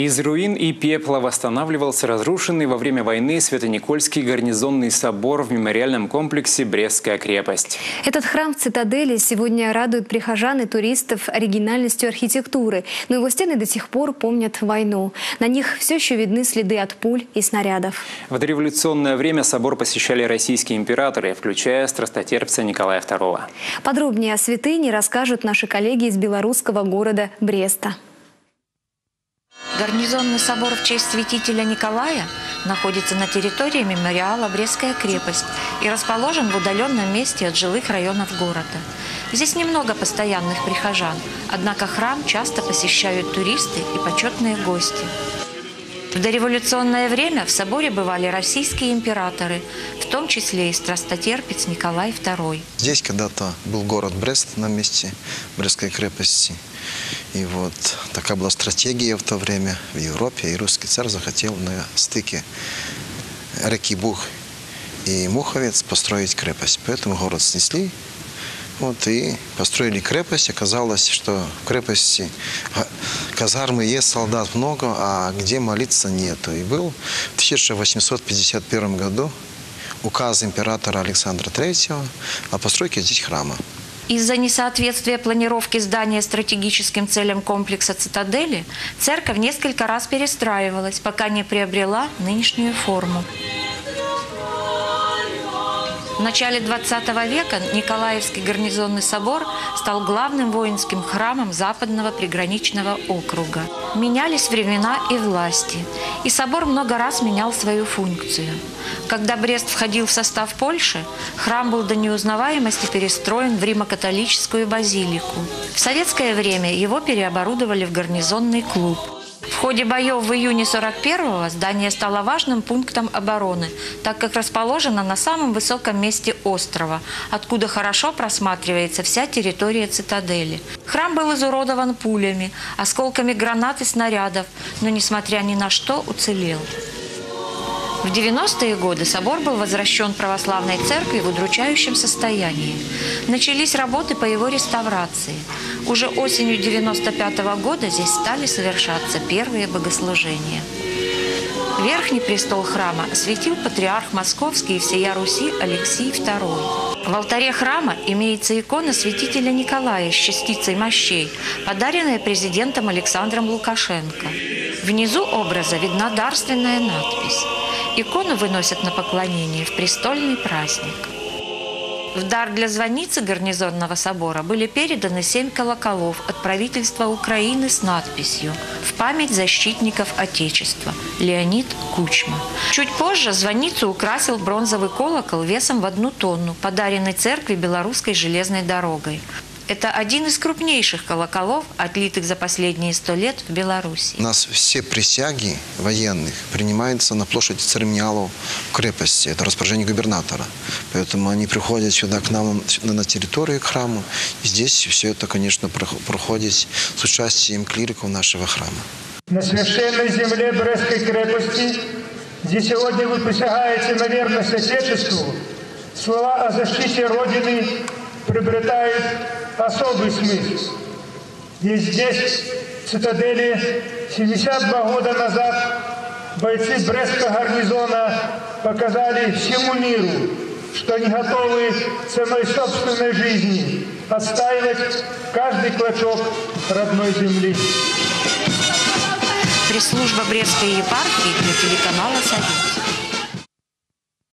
Из руин и пепла восстанавливался разрушенный во время войны Свято-Никольский гарнизонный собор в мемориальном комплексе «Брестская крепость». Этот храм в цитадели сегодня радует прихожан и туристов оригинальностью архитектуры, но его стены до сих пор помнят войну. На них все еще видны следы от пуль и снарядов. В дореволюционное время собор посещали российские императоры, включая страстотерпца Николая II. Подробнее о святыне расскажут наши коллеги из белорусского города Бреста. Гарнизонный собор в честь святителя Николая находится на территории мемориала Брестская крепость и расположен в удаленном месте от жилых районов города. Здесь немного постоянных прихожан, однако храм часто посещают туристы и почетные гости. В дореволюционное время в соборе бывали российские императоры, в том числе и страстотерпец Николай II. Здесь когда-то был город Брест на месте Брестской крепости. И вот такая была стратегия в то время в Европе. И русский царь захотел на стыке реки Бух и Муховец построить крепость. Поэтому город снесли, вот, и построили крепость. Оказалось, что в крепости казармы есть, солдат много, а где молиться нету. И был в 1851 году указ императора Александра III о постройке здесь храма. Из-за несоответствия планировки здания стратегическим целям комплекса «Цитадели» церковь несколько раз перестраивалась, пока не приобрела нынешнюю форму. В начале 20 века Николаевский гарнизонный собор стал главным воинским храмом Западного приграничного округа. Менялись времена и власти, и собор много раз менял свою функцию. Когда Брест входил в состав Польши, храм был до неузнаваемости перестроен в римо-католическую базилику. В советское время его переоборудовали в гарнизонный клуб – ходе боев в июне 41-го здание стало важным пунктом обороны, так как расположено на самом высоком месте острова, откуда хорошо просматривается вся территория цитадели. Храм был изуродован пулями, осколками гранат и снарядов, но, несмотря ни на что, уцелел. В 90-е годы собор был возвращен православной церкви в удручающем состоянии. Начались работы по его реставрации. Уже осенью 95 -го года здесь стали совершаться первые богослужения. Верхний престол храма осветил патриарх Московский и всея Руси Алексей II. В алтаре храма имеется икона святителя Николая с частицей мощей, подаренная президентом Александром Лукашенко. Внизу образа видна дарственная надпись. Икону выносят на поклонение в престольный праздник. В дар для звонницы гарнизонного собора были переданы семь колоколов от правительства Украины с надписью «В память защитников Отечества. Леонид Кучма». Чуть позже звонницу украсил бронзовый колокол весом в одну тонну, подаренный церкви Белорусской железной дорогой. Это один из крупнейших колоколов, отлитых за последние сто лет в Беларуси. У нас все присяги военных принимаются на площади Церемниалов в крепости. Это распоряжение губернатора. Поэтому они приходят сюда к нам на территорию к храму. И здесь все это, конечно, проходит с участием клириков нашего храма. На священной земле Брестской крепости, где сегодня вы присягаете на верность Отечеству, слова о защите Родины приобретают особый смысл. Ведь здесь, в цитадели, 72 года назад бойцы Брестского гарнизона показали всему миру, что они готовы ценой собственной жизни отстаивать каждый клочок родной земли. Пресс-служба Брестской епархии для телеканала «Союз».